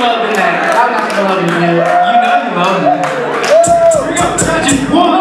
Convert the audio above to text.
love than I'm not gonna love. You know you love me. Here we go. it one.